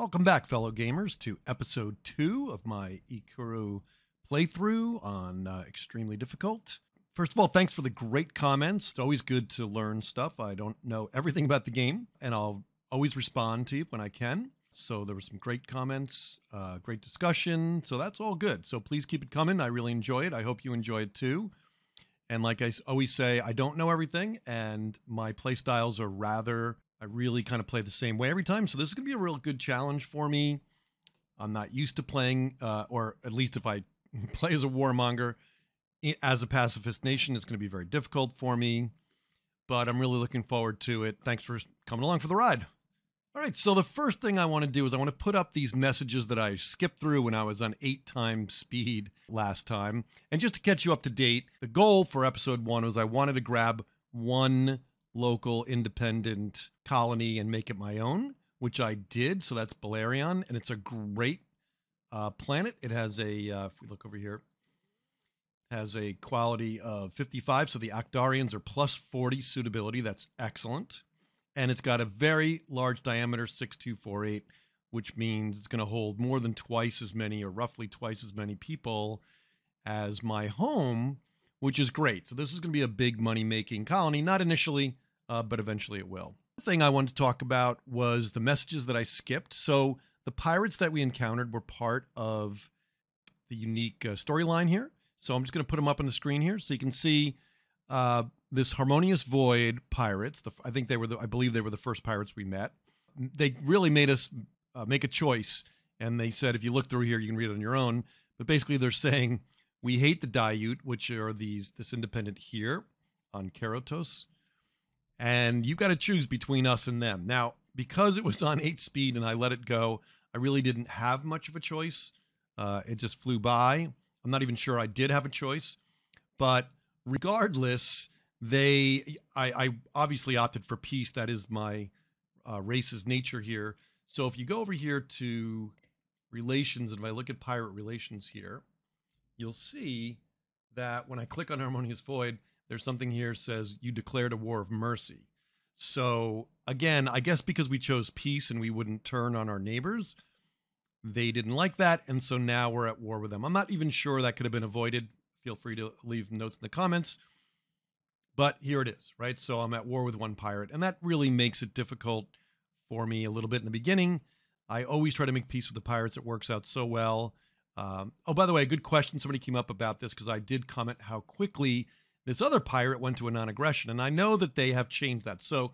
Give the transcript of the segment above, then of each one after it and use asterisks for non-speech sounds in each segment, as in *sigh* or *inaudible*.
Welcome back, fellow gamers, to episode two of my Ikkuro playthrough on uh, Extremely Difficult. First of all, thanks for the great comments. It's always good to learn stuff. I don't know everything about the game, and I'll always respond to you when I can. So there were some great comments, uh, great discussion. So that's all good. So please keep it coming. I really enjoy it. I hope you enjoy it too. And like I always say, I don't know everything, and my play styles are rather, I really kind of play the same way every time. So this is going to be a real good challenge for me. I'm not used to playing, uh, or at least if I *laughs* play as a warmonger, as a pacifist nation, it's going to be very difficult for me. But I'm really looking forward to it. Thanks for coming along for the ride. All right, so the first thing I want to do is I want to put up these messages that I skipped through when I was on eight times speed last time. And just to catch you up to date, the goal for episode one was I wanted to grab one local independent colony and make it my own, which I did. So that's Balerion, and it's a great uh, planet. It has a, uh, if we look over here, has a quality of 55. So the Ackdarians are plus 40 suitability. That's excellent and it's got a very large diameter 6248 which means it's going to hold more than twice as many or roughly twice as many people as my home which is great so this is going to be a big money making colony not initially uh, but eventually it will the thing i wanted to talk about was the messages that i skipped so the pirates that we encountered were part of the unique uh, storyline here so i'm just going to put them up on the screen here so you can see uh, this Harmonious Void pirates. The, I think they were the, I believe they were the first pirates we met. They really made us uh, make a choice, and they said if you look through here, you can read it on your own. But basically, they're saying we hate the Dhayut, which are these this independent here on Keratos, and you've got to choose between us and them. Now, because it was on *laughs* eight speed and I let it go, I really didn't have much of a choice. Uh, it just flew by. I'm not even sure I did have a choice, but regardless, they I, I obviously opted for peace. That is my uh, race's nature here. So if you go over here to relations, and if I look at pirate relations here, you'll see that when I click on Harmonious Void, there's something here says you declared a war of mercy. So again, I guess because we chose peace and we wouldn't turn on our neighbors, they didn't like that, and so now we're at war with them. I'm not even sure that could have been avoided. Feel free to leave notes in the comments. But here it is, right? So I'm at war with one pirate, and that really makes it difficult for me a little bit in the beginning. I always try to make peace with the pirates. It works out so well. Um, oh, by the way, a good question. Somebody came up about this because I did comment how quickly this other pirate went to a non aggression. And I know that they have changed that. So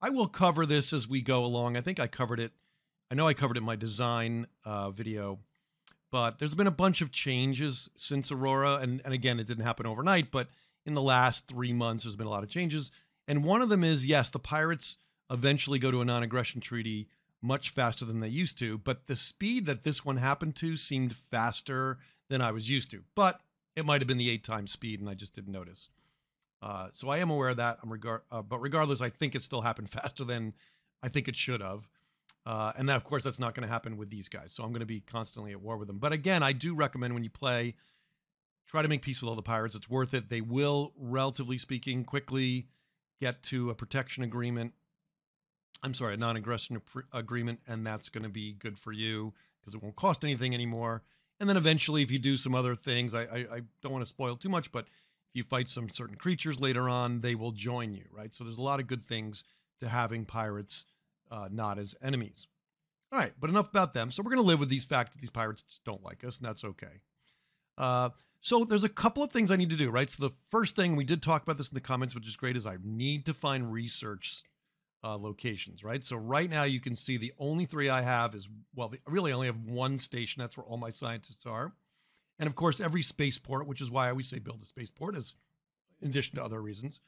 I will cover this as we go along. I think I covered it. I know I covered it in my design uh, video, but there's been a bunch of changes since Aurora. And, and again, it didn't happen overnight, but in the last three months, there's been a lot of changes. And one of them is yes, the Pirates eventually go to a non aggression treaty much faster than they used to, but the speed that this one happened to seemed faster than I was used to. But it might have been the eight times speed, and I just didn't notice. Uh, so I am aware of that. I'm regard, uh, but regardless, I think it still happened *laughs* faster than I think it should have. Uh, and that, of course, that's not going to happen with these guys. So I'm going to be constantly at war with them. But again, I do recommend when you play try to make peace with all the pirates. It's worth it. They will, relatively speaking, quickly get to a protection agreement. I'm sorry, a non-aggression agreement, and that's going to be good for you because it won't cost anything anymore. And then eventually, if you do some other things, I, I, I don't want to spoil too much, but if you fight some certain creatures later on, they will join you, right? So there's a lot of good things to having pirates uh, not as enemies. All right, but enough about them. So we're going to live with these fact that these pirates don't like us, and that's okay. Uh, so there's a couple of things I need to do, right? So the first thing we did talk about this in the comments, which is great, is I need to find research uh, locations, right? So right now you can see the only three I have is well, the, really only have one station. That's where all my scientists are, and of course every spaceport, which is why I always say build a spaceport, is in addition to other reasons.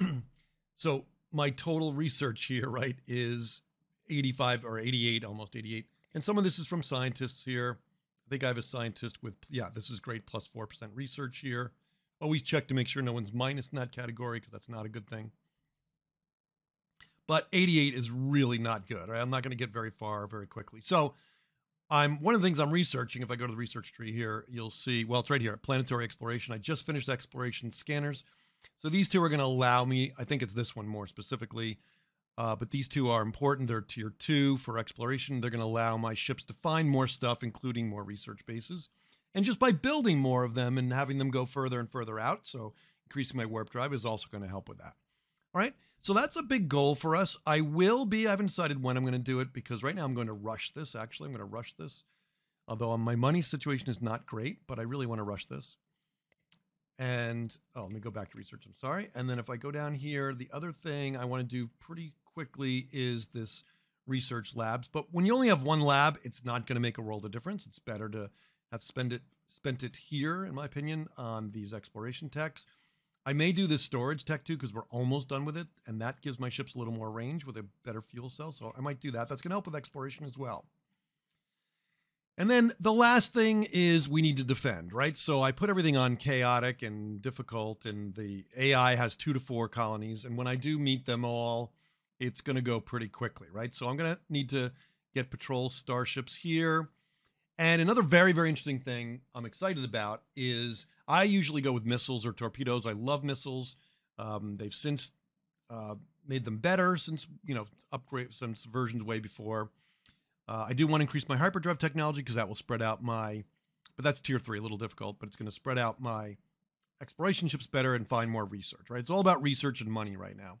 *clears throat* so my total research here, right, is 85 or 88, almost 88, and some of this is from scientists here. I think I have a scientist with, yeah, this is great, plus 4% research here. Always check to make sure no one's minus in that category because that's not a good thing. But 88 is really not good. Right? I'm not going to get very far very quickly. So I'm one of the things I'm researching. If I go to the research tree here, you'll see, well, it's right here, planetary exploration. I just finished exploration scanners. So these two are going to allow me, I think it's this one more specifically, Uh, but these two are important. They're tier two for exploration. They're going to allow my ships to find more stuff, including more research bases. And just by building more of them and having them go further and further out, so increasing my warp drive is also going to help with that. All right. So that's a big goal for us. I will be, I haven't decided when I'm going to do it because right now I'm going to rush this. Actually, I'm going to rush this. Although um, my money situation is not great, but I really want to rush this. And oh, let me go back to research. I'm sorry. And then if I go down here, the other thing I want to do pretty quickly is this research labs. But when you only have one lab, it's not going to make a world of difference. It's better to have spend it spent it here, in my opinion, on these exploration techs. I may do this storage tech too because we're almost done with it, and that gives my ships a little more range with a better fuel cell. So I might do that. That's going to help with exploration as well. And then the last thing is we need to defend, right? So I put everything on chaotic and difficult, and the AI has two to four colonies. And when I do meet them all, it's going to go pretty quickly, right? So I'm going to need to get patrol starships here. And another very, very interesting thing I'm excited about is I usually go with missiles or torpedoes. I love missiles. Um, they've since uh, made them better since, you know, upgrade some versions way before. Uh, I do want to increase my hyperdrive technology because that will spread out my, but that's tier three, a little difficult, but it's going to spread out my exploration ships better and find more research, right? It's all about research and money right now.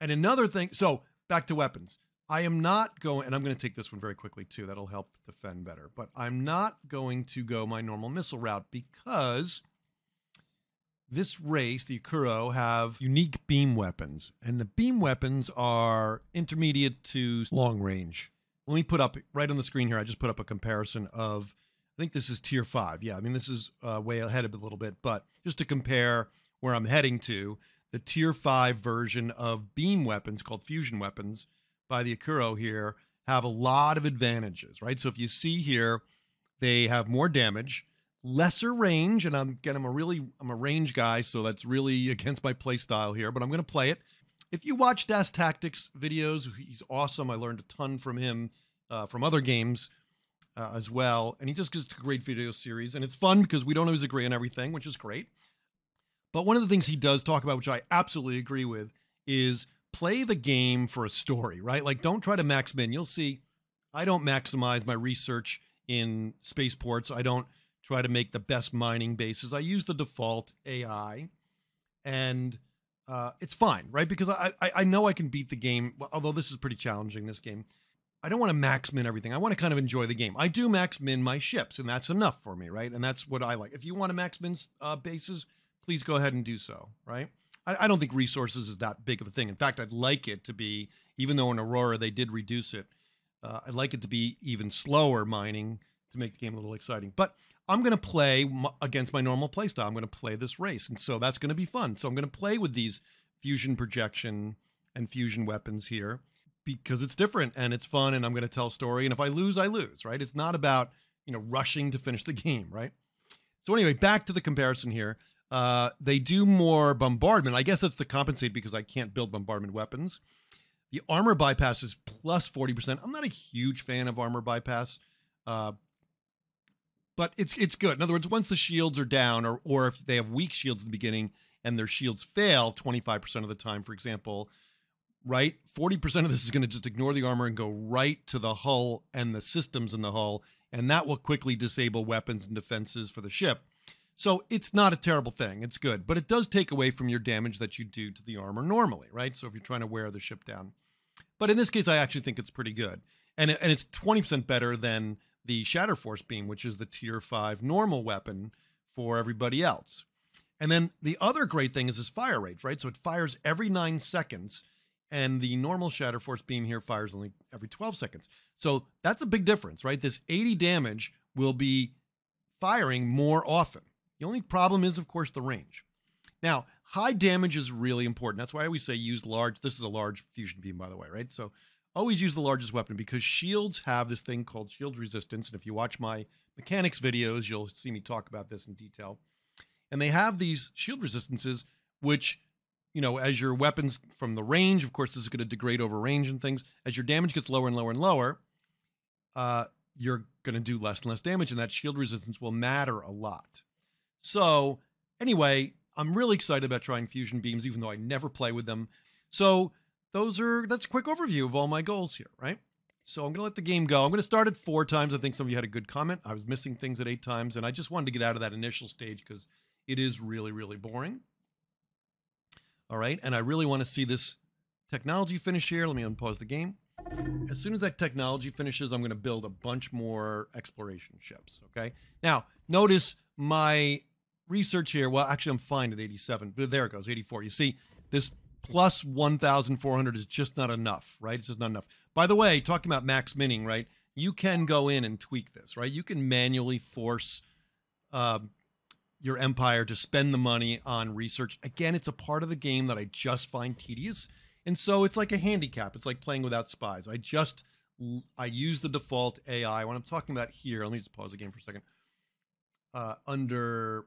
And another thing, so back to weapons. I am not going, and I'm going to take this one very quickly too. That'll help defend better. But I'm not going to go my normal missile route because this race, the Ikkuro, have unique beam weapons. And the beam weapons are intermediate to long range. Let me put up right on the screen here. I just put up a comparison of, I think this is tier five. Yeah, I mean, this is uh, way ahead of a little bit, but just to compare where I'm heading to, the tier five version of beam weapons called fusion weapons by the Ikkuro here have a lot of advantages, right? So if you see here, they have more damage, lesser range, and I'm again I'm a really I'm a range guy, so that's really *laughs* against my play style here, but I'm gonna play it. If you watch Das Tactics videos, he's awesome. I learned a ton from him uh, from other games uh, as well, and he just gives a great video series, and it's fun because we don't always agree on everything, which is great. But one of the things he does talk about, which I absolutely agree with, is play the game for a story, right? Like, don't try to max min. You'll see, I don't maximize my research in spaceports. I don't try to make the best mining bases. I use the default AI, and uh, it's fine, right? Because I, I, I know I can beat the game. Although this is pretty challenging, this game. I don't want to max min everything. I want to kind of enjoy the game. I do max min my ships, and that's enough for me, right? And that's what I like. If you want to max min uh, bases, please go ahead and do so, right? I, I don't think resources is that big of a thing. In fact, I'd like it to be, even though in Aurora they did reduce it, uh, I'd like it to be even slower mining to make the game a little exciting. But I'm going to play m- against my normal playstyle. I'm going to play this race. And so that's going to be fun. So I'm going to play with these fusion projection and fusion weapons here because it's different and it's fun and I'm going to tell a story. And if I lose, I lose, right? It's not about, you know, rushing to finish the *laughs* game, right? So anyway, back to the comparison here. Uh, they do more bombardment. I guess that's to compensate because I can't build bombardment weapons. The armor bypass is plus 40%. I'm not a huge fan of armor bypass, uh, but it's it's good. In other words, once the shields are down, or or if they have weak shields in the beginning and their shields fail 25% of the time, for example, right? 40% of this is going to just ignore the armor and go right to the hull and the systems in the hull, and that will quickly disable weapons and defenses for the ship. So it's not a terrible thing. It's good, but it does take away from your damage that you do to the armor normally, right? So if you're trying to wear the ship down. But in this case, I actually think it's pretty good. And, and it's 20% better than the Shatter Force Beam, which is the tier 5 normal weapon for everybody else. And then the other great thing is this fire rate, right? So it fires every nine seconds, and the normal Shatter Force Beam here fires only every 12 seconds. So that's a big difference, right? This 80 damage will be firing more often. The only problem is, of course, the range. Now, high damage is really important. That's why I always say use large. This is a large fusion beam, by the way, right? So always use the largest weapon because shields have this thing called shield resistance. And if you watch my mechanics videos, you'll see me talk about this in detail. And they have these shield resistances, which, you know, as your weapons from the range, of course, this is going to degrade over range and things. As your damage gets lower and lower and lower, uh, you're going to do less and less damage, and that shield resistance will matter a lot. So, anyway, I'm really excited about trying fusion beams, even though I never play with them. So, those are that's a quick overview of all my goals here, right? So I'm going to let the game go. I'm going to start at four times. I think some of you had a good comment. I was missing things at eight times, and I just wanted to get out of that initial stage because it is really, really boring. All right, and I really want to see this technology finish here. Let me unpause the game. As soon as that technology finishes, I'm going to build a bunch more exploration ships. Okay. Now, notice my research here. Well, actually, I'm fine at 87, but there it goes, 84. You see, this plus 1,400 is just not enough, right? It's just not enough. By the way, talking about max minning, right? You can go in and tweak this, right? You can manually force uh, your empire to spend the money on research. Again, it's a part of the game that I just find tedious. And so it's like a handicap. It's like playing without spies. I just I use the default AI when I'm talking about here. Let me just pause the game for a second. Uh, under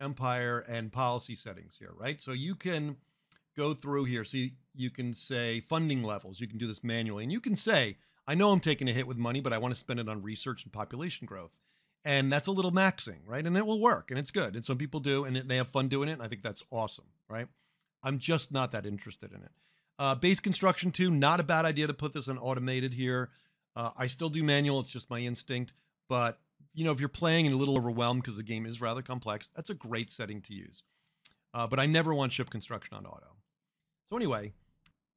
empire and policy settings here, right? So you can go through here. See, you can say funding levels. You can do this manually. And you can say, I know I'm taking a hit with money, but I want to spend it on research and population growth. And that's a little maxing, right? And it will work and it's good. And some people do and they have fun doing it. And I think that's awesome, right? I'm just not that interested in it. Uh, base construction, too, not a bad idea to put this on automated here. Uh, I still do manual. It's just my instinct. But, you know, if you're playing and a little overwhelmed because the game is rather complex, that's a great setting to use. Uh, but I never want ship construction on auto. So anyway,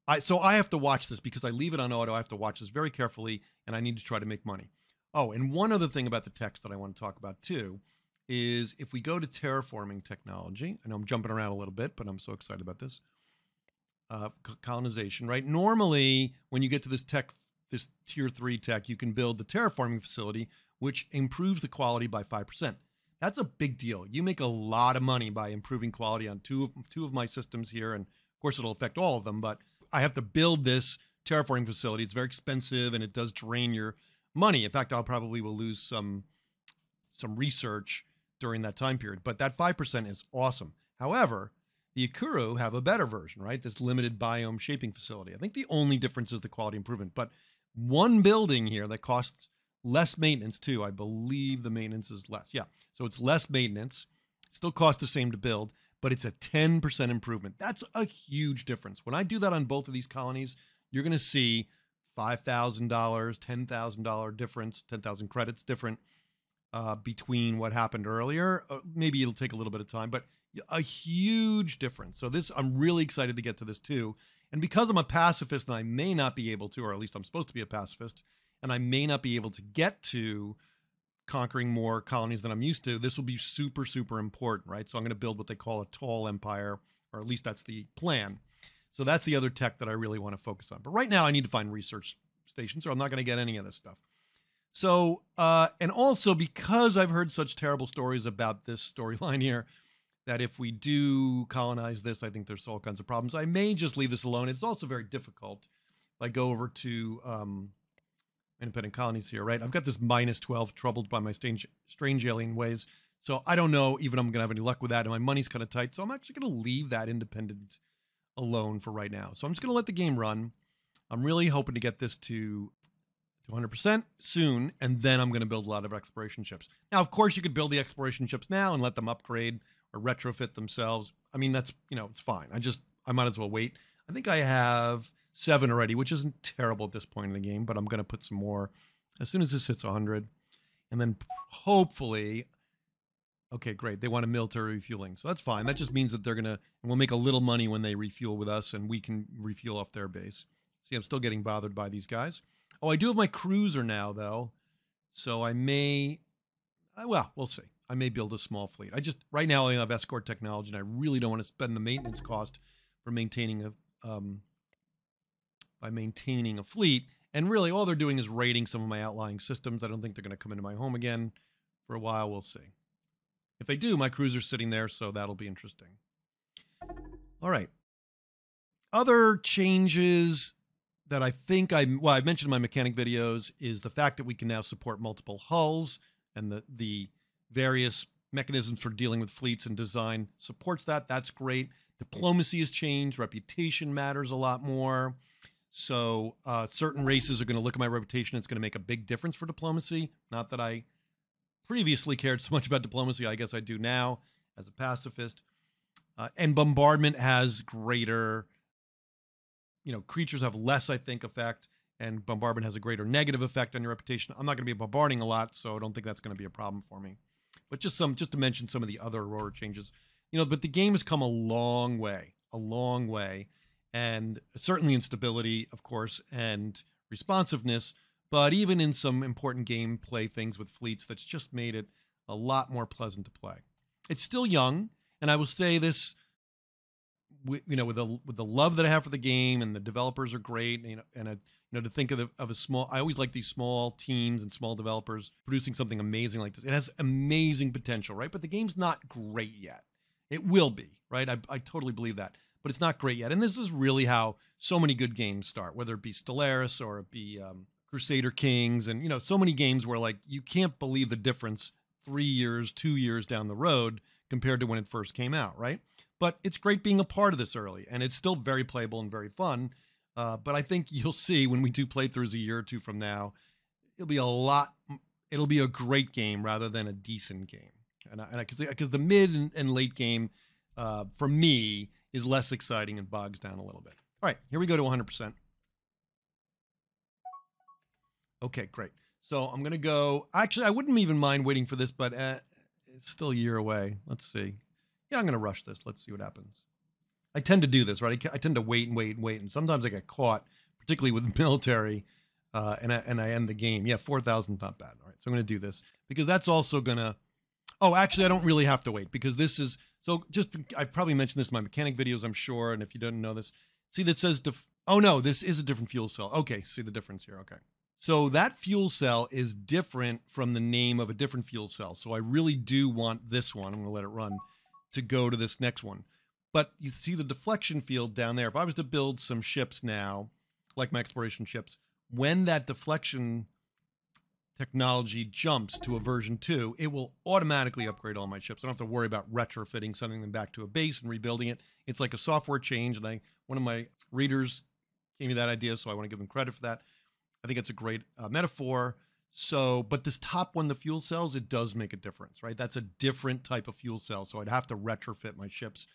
I so I have to watch this because I leave it on auto. I have to watch this very carefully, and I need to try to make money. Oh, and one other thing about the text that I want to talk about too is if we go to terraforming technology. I know I'm jumping around a little bit, but I'm so excited about this. Uh, colonization, right? Normally, when you get to this tech, this tier three tech, you can build the terraforming facility, which improves the quality by five percent. That's a big deal. You make a lot of money by improving quality on two of, two of my systems here, and of course, it'll affect all of them, but I have to build this terraforming facility. It's very expensive and it does drain your money. In fact, I'll probably will lose some some research during that time period. But that 5% is awesome. However, the Ikkuro have a better version, right? This limited biome shaping facility. I think the only difference is the quality improvement. But one building here that costs less maintenance too. I believe the maintenance is less. Yeah. So it's less maintenance. Still costs the same to build but it's a 10% improvement. That's a huge difference. When I do that on both of these colonies, you're going to see $5,000, $10,000 difference, 10,000 credits different uh, between what happened earlier. Uh, maybe it'll take a little bit of time, but a huge difference. So this, I'm really excited to get to this too. And because I'm a pacifist and I may not be able to, or at least I'm supposed to be a pacifist, and I may not be able to get to conquering more colonies than I'm used to, this will be super, super important, right? So I'm going to build what they call a tall empire, or at least that's the plan. So that's the other tech that I really want to focus on. But right now, I need to find research stations, or I'm not going to get any of this stuff. So, uh, and also because I've heard such terrible stories about this storyline here, that if we do colonize this, I think there's all kinds of problems. I may just leave this alone. It's also very difficult. If I go over to um, independent colonies here, right? I've got this minus 12 troubled by my strange, strange alien ways. So I don't know even I'm going to have any luck with that. And my money's kind of tight. So I'm actually going to leave that independent alone for right now. So I'm just going to let the game run. I'm really hoping to get this to 100% soon. And then I'm going to build a lot of exploration ships. Now, of course, you could build the exploration ships now and let them upgrade or retrofit themselves. I mean, that's, you know, it's fine. I just, I might as well wait. I think I have seven already, which isn't terrible at this point in the game, but I'm going to put some more as soon as this hits 100. And then hopefully, okay, great. They want a military refueling. So that's fine. That just means that they're going to, we'll make a little money when they refuel with us and we can refuel off their base. See, I'm still getting bothered by these guys. Oh, I do have my cruiser now, though. So I may, uh, well, we'll see. I may build a small fleet. I just, right now, I have escort technology and I really don't want to spend the maintenance cost for maintaining a, um, by maintaining a fleet. And really, all they're doing is raiding some of my outlying systems. I don't think they're going to come into my home again for a while. We'll see. If they do, my cruiser's sitting there, so that'll be interesting. All right. Other changes that I think I well I've mentioned in my mechanic videos is the fact that we can now support multiple hulls and the the various mechanisms for dealing with fleets and design supports that. That's great. Diplomacy has changed. Reputation matters a lot more. So uh, certain races are going to look at my reputation. It's going to make a big difference for diplomacy. Not that I previously cared *laughs* so much about diplomacy. I guess I do now as a pacifist. Uh, and bombardment has greater, you know, creatures have less, I think, effect, and bombardment has a greater negative effect on your reputation. I'm not going to be bombarding a lot, so I don't think that's going to be a problem for me. But just some, just to mention some of the other Aurora changes, you know, but the game has come a long way, a long way, and certainly in stability, of course, and responsiveness. But even in some important gameplay things with fleets, that's just made it a lot more pleasant to play. It's still young, and I will say this you know with the with the love that I have for the game and the developers are great you know and you know to think of the, of a small I always like these small teams and small developers producing something amazing like this it has amazing potential right but the game's not great yet it will be right I, I totally believe that but it's not great yet and this is really how so many good games start whether it be Stellaris or it be um, Crusader Kings and you know so many games where like you can't believe the difference three years two years down the road compared to when it first came out right but it's great being a part of this early, and it's still very playable and very fun. Uh, but I think *laughs* you'll see when we do playthroughs a year or two from now, it'll be a lot. It'll be a great game rather than a decent game, and because because the mid and, and, late game, uh, for me, is less exciting and bogs down a little bit. All right, here we go to 100%. Okay, great. So I'm gonna go. Actually, I wouldn't even mind waiting for this, but uh, it's still a year away. Let's see yeah, I'm going to rush this. Let's see what happens. I tend to do this, right? I, I, tend to wait and wait and wait, and sometimes I get caught, particularly with *laughs* military, uh, and I, and I end the game. Yeah, four thousand, not bad. All right, so I'm going to do this because that's also going to. Oh, actually, I don't really have to wait because this is so. Just I've probably mentioned this in my mechanic videos, I'm sure, and if you don't know this, see that says oh no, this is a different fuel cell. Okay, see the difference here. Okay. So that fuel cell is different from the name of a different fuel cell. So I really do want this one. I'm going to let it run to go to this next one. But you see the deflection field down there. If I was to build some ships now, like my exploration ships, when that deflection technology jumps to a version 2, it will automatically upgrade all my ships. I don't have to worry about retrofitting, sending them back to a base and rebuilding it. It's like a software change. And I, one of my readers gave me that idea, so I want to give them credit for that. I think it's a great uh, metaphor. So, but this top one, the fuel cells, it does make a difference, right? That's a different type of fuel cell. So I'd have to retrofit my ships.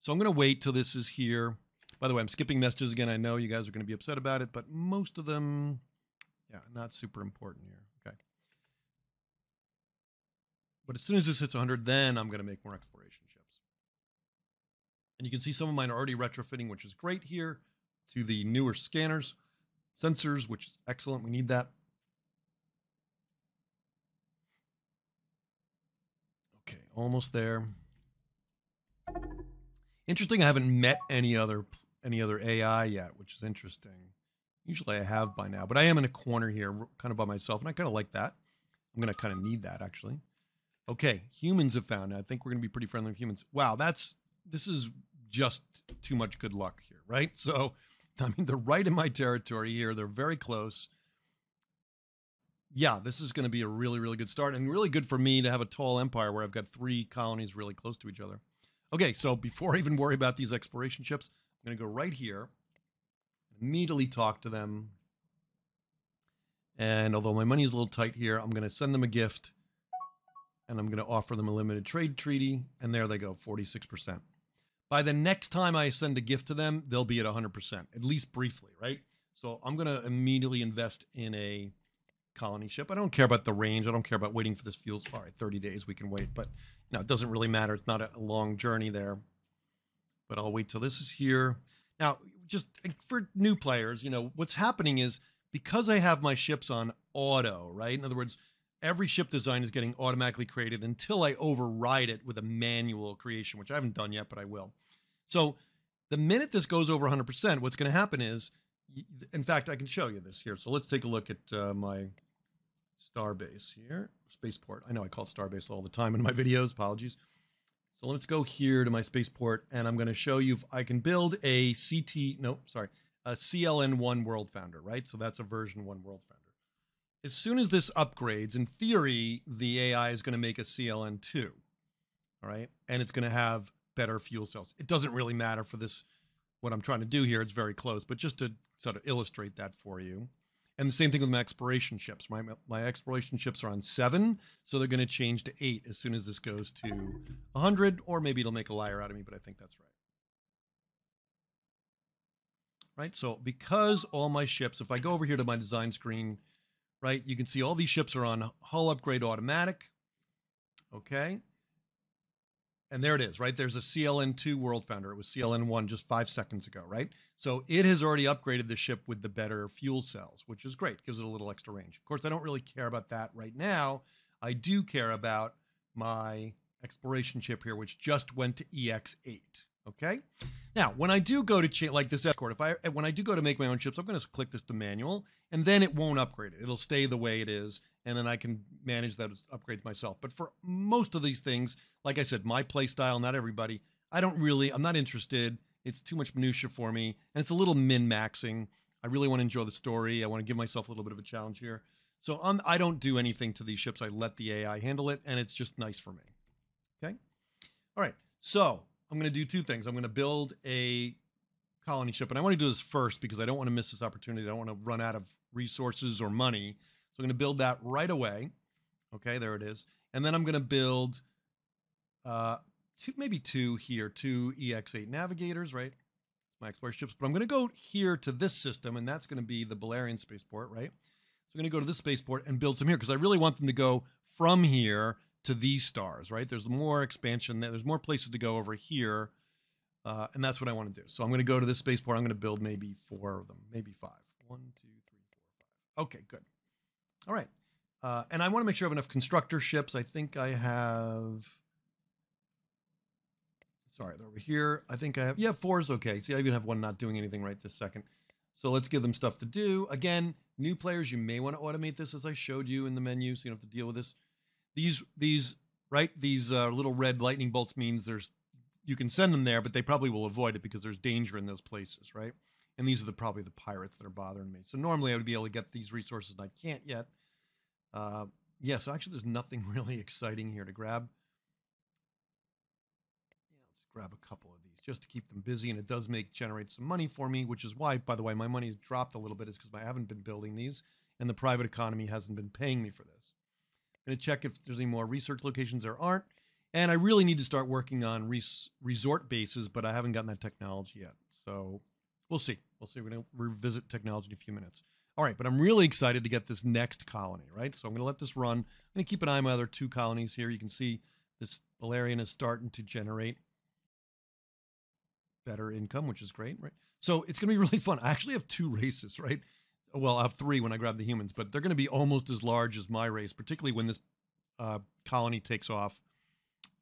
So I'm going to wait till this is here. By the way, I'm skipping messages again. I know you guys are going to be upset about it, but most of them, yeah, not super important here. Okay. But as soon as this hits 100, then I'm going to make more exploration ships. And you can see some of mine are already retrofitting, which is great here, to the newer scanners, sensors, which is excellent. We need that. Okay, almost there. Interesting. I haven't met any other any other AI yet, which is interesting. Usually I have by now, but I am in a corner here, kind of by myself, and I kind of like that. I'm going to kind of need that actually. Okay, humans have found. I think we're going to be pretty friendly with humans. Wow, that's this is just too much good luck here, right? So, *laughs* I mean, they're right in my territory here. They're very close yeah, this is going to be a really, really good start and really good for me to have a tall empire where I've got three colonies really close to each other. Okay, so before I even worry about these exploration ships, I'm going to go right here, immediately talk to them. And although my money is a little tight here, I'm going to send them a gift and I'm going to offer them a limited trade treaty. And there they go, 46%. By the next time I send a gift to them, they'll be at 100%, at least briefly, right? So I'm going to immediately invest in a colony ship. I don't care about the range. I don't care about waiting for this fuel. All right, 30 days we can wait, but you know, it doesn't really matter. It's not a long journey there. But I'll wait till this is here. Now, just for new players, you know, what's happening is because I have my ships on auto, right? In other words, every ship design is getting automatically created until I override it with a manual creation, which I haven't done yet, but I will. So the minute this goes over 100%, what's going to happen is, in fact, I can show you this here. So let's take a look at uh, my Starbase here, spaceport. I know I call Starbase all the time in my *laughs* videos. Apologies. So let's go here to my spaceport, and I'm going to show you if I can build a CT. No, sorry, a CLN1 World Founder. Right. So that's a version one World Founder. As soon as this upgrades, in theory, the AI is going to make a CLN2. All right, and it's going to have better fuel cells. It doesn't really matter for this. What I'm trying to do here, it's very close, but just to sort of illustrate that for you. And the same thing with my exploration ships. My my exploration ships are on seven, so they're going to change to eight as soon as this goes to 100, or maybe it'll make a liar out of me, but I think that's right. right? So because all my ships, if I go over here to my design screen, right, you can see all these ships are on hull upgrade automatic. Okay. And there it is, right? There's a CLN2 World Founder. It was CLN1 just five seconds ago, right? So it has already upgraded the ship with the better fuel cells, which is great, gives it a little extra range. Of course, I don't really care about that right now. I do care about my exploration ship here, which just went to EX8. Okay. Now, when I do go to like this escort, if I eh, when I do go to make my own ships, I'm going to click this to manual, and then it won't upgrade it. It'll stay the way it is, and then I can manage those upgrades myself. But for most of these things, like I said, my play style, not everybody. I don't really. I'm not interested. It's too much minutia for me, and it's a little min maxing. I really want to enjoy the story. I want to give myself a little bit of a challenge here. So I'm, I don't do anything to these ships. I let the AI handle it, and it's just nice for me. Okay. All right. So I'm going to do two things. I'm going to build a colony ship, and I want to do this first because I don't want to miss this opportunity. I don't want to run out of resources or money. So I'm going to build that right away. Okay, there it is. And then I'm going to build uh, two, maybe two here, two EX8 navigators, right? My explorer ships. But I'm going to go here to this system, and that's going to be the Balarian spaceport, right? So I'm going to go to this spaceport and build some here because I really want them to go from here to these stars, right? There's more expansion there. There's more places to go over here. Uh, and that's what I want to do. So I'm going to go to this spaceport. I'm going to build maybe four of them, maybe five. One, two, three, four, five. Okay, good. All right. Uh, and I want to make sure I have enough constructor ships. I think I have. Sorry, they're over here. I think I have. Yeah, four is okay. See, I even have one not doing anything right this second. So let's give them stuff to do. Again, new players, you may want to automate this as I showed you in the menu, so you don't have to deal with this these these right these uh, little red lightning bolts means there's you can send them there, but they probably will avoid it because there's danger in those places, right? And these are the probably the pirates that are bothering me. So normally I would be able to get these resources, and I can't yet. Uh, yeah, so actually there's nothing *laughs* really exciting here to grab. Yeah, let's grab a couple of these just to keep them busy, and it does make generate some money for me, which is why, by the way, my money has dropped a little bit, is because I haven't been building these, and the private economy hasn't been paying me for this going to check if there's any more research locations there aren't. And I really need to start working on res- resort bases, but I haven't gotten that technology yet. So we'll see. We'll see. We're going to revisit technology in a few minutes. All right, but I'm really excited to get this next colony, right? So I'm going to let this run. I'm going to keep an eye on my other two colonies here. You can see this Balarian is starting to generate better income, which is great, right? So it's going to be *laughs* really fun. I actually have two races, right? Well, I have three when I grab the humans, but they're going to be almost as large as my race, particularly when this uh, colony takes off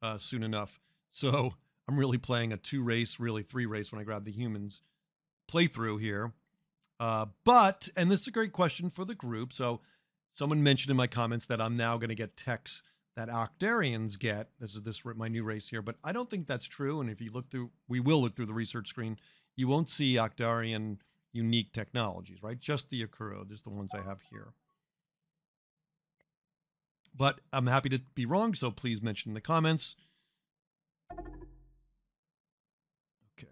uh, soon enough. So I'm really playing a two race, really three race when I grab the humans playthrough here. Uh, but, and this is a great question for the group. So someone mentioned in my comments that I'm now going to get techs that Ackdarians get. This is this my new race here, but I don't think that's true. And if you look through, we will look through the research screen. You won't see Ackdarian unique technologies, right? Just the Ikkuro. There's the ones I have here. But I'm happy to be wrong, so please mention in the comments. Okay.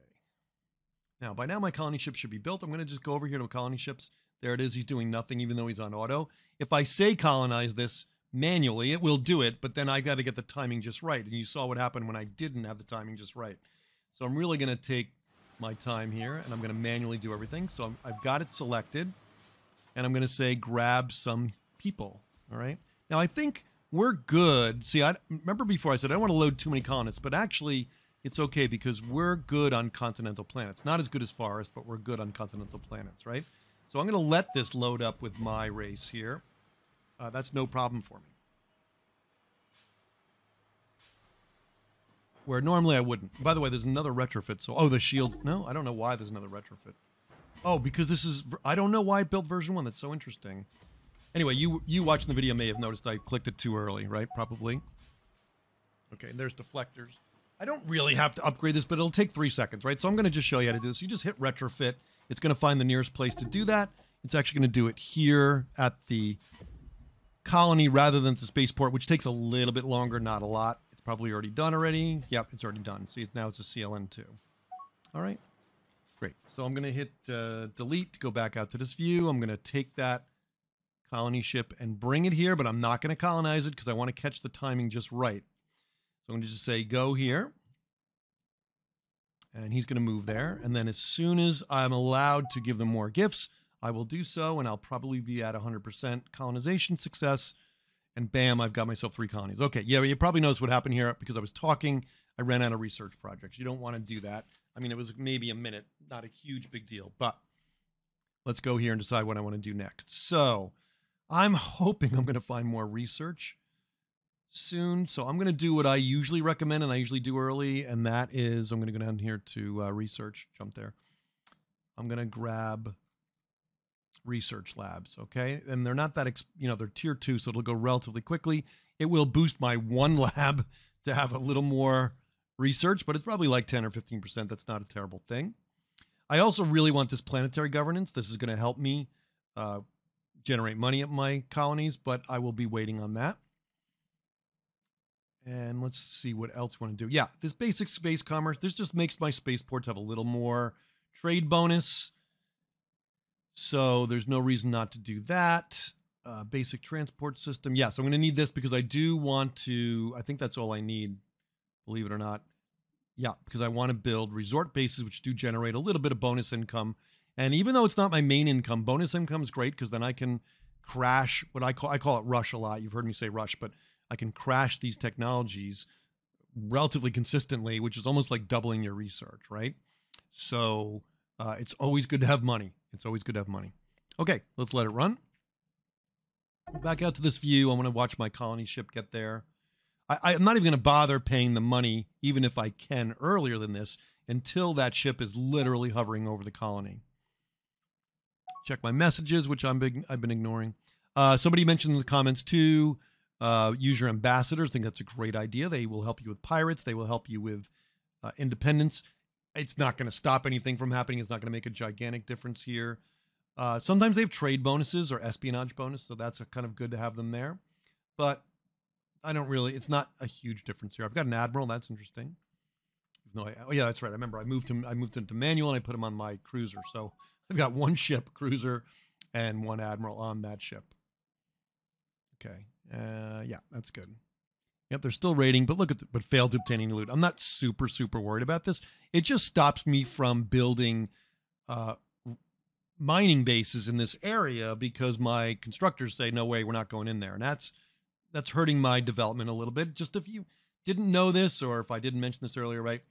Now, by now my colony ship should be built. I'm going to just go over here to colony ships. There it is. He's doing nothing, even though he's on auto. If I say colonize this manually, it will do it, but then I got to get the timing just right. And you saw what happened when I didn't have the timing just right. So I'm really going to take my time here, and I'm going to manually do everything. So i have got it selected, and I'm going to say grab some people. All right. Now I think we're good. See, I remember before I said I don't want to load too many colonists, but actually it's okay because we're good on continental planets. Not as good as Forest, but we're good on continental planets, right? So I'm going to let this load up with my race here. Uh, that's no problem for me. Where normally I wouldn't. By the way, there's another retrofit. So, oh, the shield. No, I don't know why there's another retrofit. Oh, because this is. I don't know why I built version one. That's so interesting. Anyway, you you watching the video may have noticed I clicked it too early, right? Probably. Okay, and there's deflectors. I don't really have to upgrade this, but it'll take three seconds, right? So I'm going to just show you how to do this. You just hit retrofit. It's going to find the nearest place to do that. It's actually going to do it here at the colony rather than the spaceport, which takes a little bit longer, not a lot. Probably already done already. Yep, it's already done. See, now it's a CLN2. All right, great. So I'm going to hit uh, delete to go back out to this view. I'm going to take that colony ship and bring it here, but I'm not going to colonize it because I want to catch the timing just right. So I'm going to just say go here. and he's going to move there. And then as soon as I'm allowed to give them more gifts, I will do so, and I'll probably be at 100% colonization success. And bam, I've got myself three colonies. Okay, yeah, you probably noticed what happened here because I was talking. I ran out of research projects. You don't want to do that. I mean, it was maybe a minute, not a huge big deal, but let's go here and decide what I want to do next. So I'm hoping I'm going to find more research soon. So I'm going to do what I usually recommend and I usually do early. And that is I'm going to go down here to uh, research, jump there. I'm going to grab research labs. Okay. And they're not that, ex- you know, they're tier two. So it'll go relatively quickly. It will boost my one *laughs* lab to have a little more research, but it's probably like 10 or 15%. That's not a terrible thing. I also really want this planetary governance. This is going to help me uh, generate money at my colonies, but I will be waiting on that. And let's see what else we want to do. Yeah, this basic space commerce, this just makes my spaceports have a little more trade bonus. So there's no reason not to do that. Uh, basic transport system. Yes, I'm going to need this because I do want to, I think that's all I need, believe it or not. Yeah, because I want to build resort bases, which do generate a little bit of bonus income. And even though it's not my main income, bonus income is great because then I can crash what I call I call it rush a lot. You've heard me say rush, but I can crash these technologies relatively consistently, which is almost like doubling your research, right? So uh, it's always good to have money. It's always good to have money. Okay, let's let it run. Back out to this view. I want to watch my colony ship get there. I, am not even going to bother paying the money, even if I can earlier than this, until that ship is literally hovering over the colony. Check my messages, which I'm big, I've been ignoring. Uh, somebody mentioned in the comments too uh, use your ambassadors. I think that's a great idea. They will help you with pirates. They will help you with uh, independence. It's not going to stop anything from happening. It's not going to make a gigantic difference here. Uh, sometimes they have trade bonuses or espionage bonus, so that's kind of good to have them there. But I don't really. It's not a huge difference here. I've got an admiral. That's interesting. No, I, oh yeah, that's right. I remember I moved him. I moved him to manual and I put him on my cruiser. So I've got one ship cruiser and one admiral on that ship. Okay, uh, yeah, that's good. Yep, they're still raiding, but look at the, but failed to obtain any loot. I'm not super super worried about this. It just stops me from building uh, mining bases in this area because my constructors say no way, we're not going in there, and that's that's hurting my development a little bit. Just if you didn't know this, or if I didn't mention this earlier, right?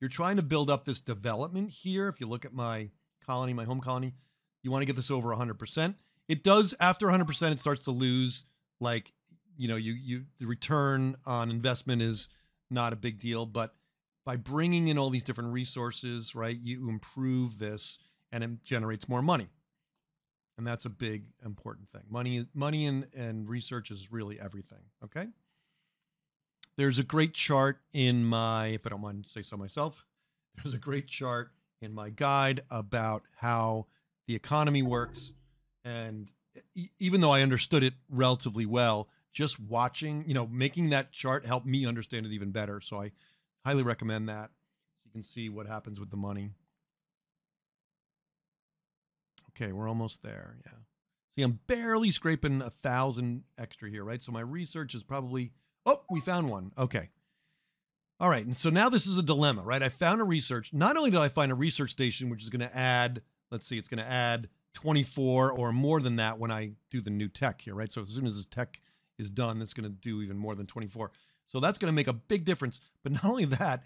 You're trying to build up this development here. If you look at my colony, my home colony, you want to get this over 100%. It does after 100%, it starts to lose like you know, you you the return on investment is not a big deal, but by bringing in all these different resources, right, you improve this and it generates more money. And that's a big important thing. Money money and, and research is really everything. Okay. There's a great chart in my, if I don't mind say so myself, *laughs* there's a great chart in my guide about how the economy works. And even though I understood it relatively well, just watching, you know, making that chart helped me understand it even better. So I highly recommend that. So you can see what happens with the money. Okay, we're almost there. Yeah. See, I'm barely scraping a thousand extra here, right? So my research is probably, oh, we found one. Okay. All right. And so now this is a dilemma, right? I found a research. Not only did I find a research station, which is going to add, let's see, it's going to add 24 or more than that when I do the new tech here, right? So as soon as this tech is done, that's going to do even more than 24. So that's going to make a big difference. But *laughs* not only that,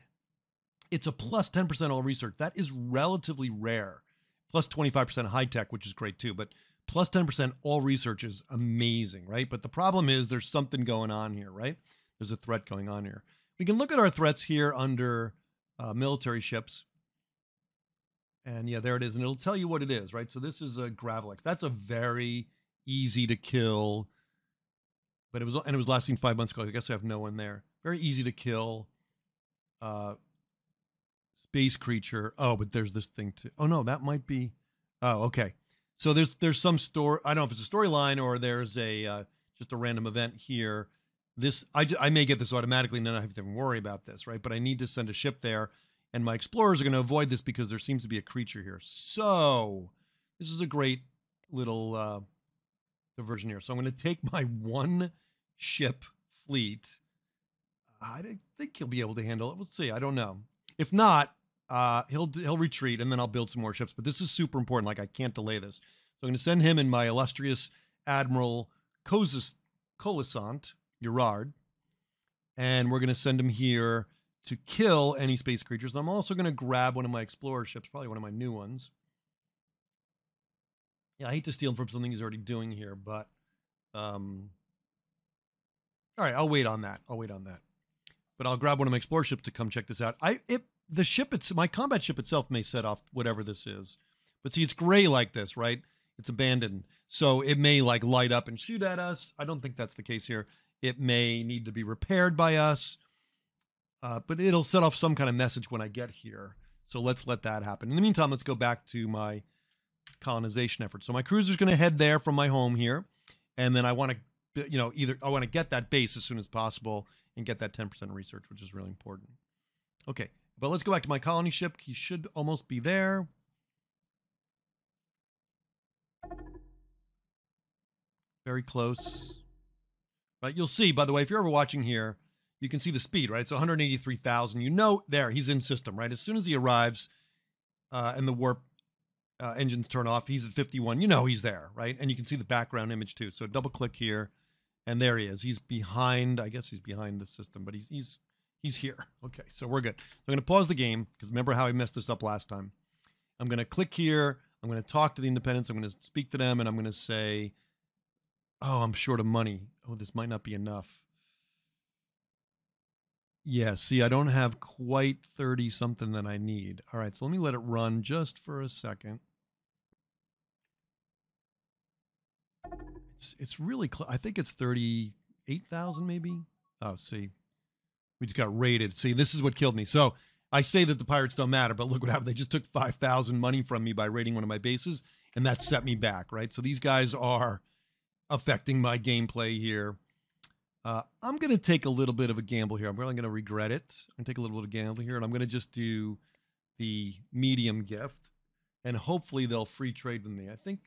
it's a plus 10% all research. That is relatively rare. Plus 25% high tech, which is great too. But plus 10% all research is amazing, right? But the problem is there's something going on here, right? There's a threat going on here. We can look at our threats here under uh, military ships. And yeah, there it is. And it'll tell you what it is, right? So this is a Gravelex. That's a very easy to kill but it was and it was lasting five months ago. I guess I have no one there. Very easy to kill. Uh, space creature. Oh, but there's this thing too. Oh no, that might be. Oh, okay. So there's there's some story. I don't know if it's a storyline or there's a uh, just a random event here. This I I may get this automatically, then I have to even worry about this, right? But I need to send a ship there, and my explorers are going to avoid this because there seems to be a creature here. So this is a great little uh, diversion here. So I'm going to take *laughs* my one ship fleet. I think he'll be able to handle it. We'll see. I don't know. If not, uh, he'll he'll retreat, and then I'll build some more ships. But this is super important. Like I can't delay this. So I'm going to send him and my illustrious Admiral Colisant, Yerod, and we're going to send him here to kill any space creatures. I'm also going to grab one of my explorer ships, probably one of my new ones. Yeah, I hate to steal him from something he's already doing here, but um, all right, I'll wait on that. I'll wait on that. But I'll grab one of my explorer ships to come check this out. I it the ship it's my combat ship itself may set off whatever this is. But see, it's gray like this, right? It's abandoned. So it may like light up and shoot at us. I don't think that's the case here. It may need to be repaired by us. Uh, but it'll set off some kind of message when I get here. So let's let that happen. In the meantime, let's go back to my colonization effort. So my cruiser's going to head there from my home here. And then I want to, you know, either I want to get that base as soon as possible and get that 10% research, which is really important. Okay, but let's go back to my colony ship. He should almost be there. Very close. Right, you'll see, by the way, if you're ever watching here, you can see the speed, right? It's 183,000. You know, there, he's in system, right? As soon as he arrives uh, and the warp uh, engines turn off, he's at 51. You know he's there, right? And you can see the background image too. So double click here, and there he is. He's behind, I guess he's behind the system, but he's he's he's here. *laughs* Okay, so we're good. I'm going to pause the game because remember how I messed this up last time. I'm going to click here. I'm going to talk to the independents. I'm going to speak to them, and I'm going to say, "Oh, I'm short of money. Oh, this might not be enough." Yeah, see, I don't have quite 30 something that I need. All right, so let me let it run just for a second. It's it's really close. I think it's 38,000 maybe. Oh, see. We just got raided. See, this is what killed me. So, I say that the pirates don't matter, but look what happened. They just took 5,000 money from me by raiding one of my bases, and that set me back, right? So these guys are affecting my gameplay here. Uh, I'm going to take a little bit of a gamble here. I'm really going to regret it. I'm going to take a little bit of a gamble here, and I'm going to just do the medium gift, and hopefully they'll free trade with me. I think,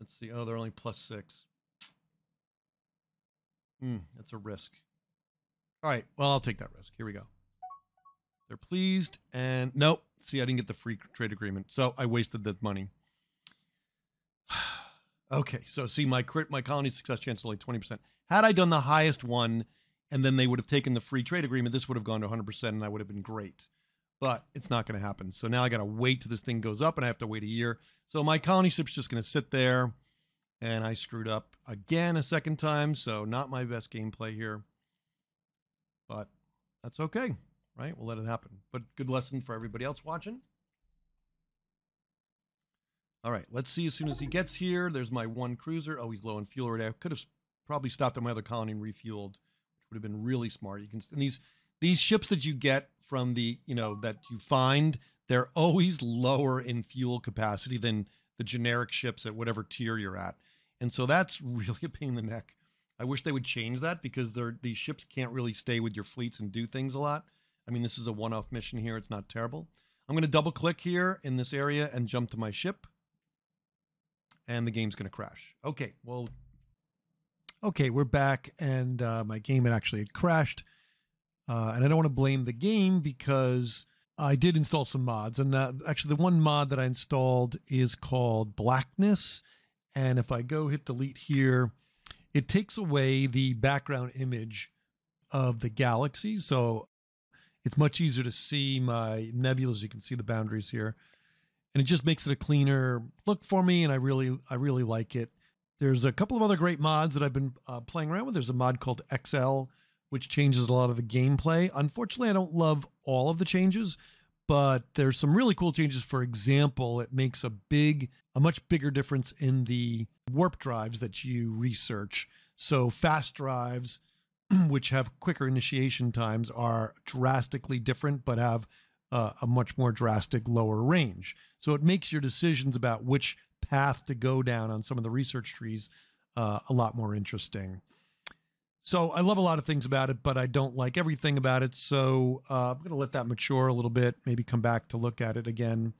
let's see. Oh, they're only plus six. Hmm, that's a risk. All right, well, I'll take that risk. Here we go. They're pleased, and nope. See, I didn't get the free trade agreement, so I wasted the money. *sighs* okay, so see, my crit, my colony success chance is only 20%. Had I done the highest one and then they would have taken the free trade agreement, this would have gone to 100% and I would have been great. But it's not going to happen. So now I got to wait till this thing goes up and I have to wait a year. So my colony ship's just going to sit there and I screwed up again a second time. So not my best gameplay here. But that's okay, right? We'll let it happen. But good lesson for everybody else watching. All right, let's see as soon as he gets here. There's my one cruiser. Oh, he's low in fuel already. I could have probably stopped at my other colony and refueled, which would have been really smart. You can and these these ships that you get from the you know that you find they're always lower in fuel capacity than the generic ships at whatever tier you're at, and so that's *laughs* really a pain in the neck. I wish they would change that because these ships can't really stay with your fleets and do things a lot. I mean, this is a one-off mission here; it's not terrible. I'm going to double click here in this area and jump to my ship. And the game's going to crash. Okay, well, okay, we're back, and uh, my game had actually crashed. Uh, and I don't want to blame the game because I did install some mods. And uh, actually, the one mod that I installed is called Blackness. And if I go hit delete here, it takes away the background image of the galaxy. So it's much easier to see my nebulas. You can see the boundaries here. And it just makes it a cleaner look for me. And I really, I really like it. There's a couple of other great mods that I've been uh, playing around with. There's a mod called XL, which changes a lot of the gameplay. Unfortunately, I don't love all of the changes, but there's some really cool changes. For example, it makes a big, a much bigger difference in the warp drives that you research. So fast drives, *clears throat* which have quicker initiation times, are drastically different, but have uh, a much more drastic lower range. So it makes your decisions about which path to go down on some of the research trees uh, a lot more interesting. So I love a lot of things about it, but I don't like everything about it. So uh, I'm going to let that mature a little bit, maybe come back to look at it again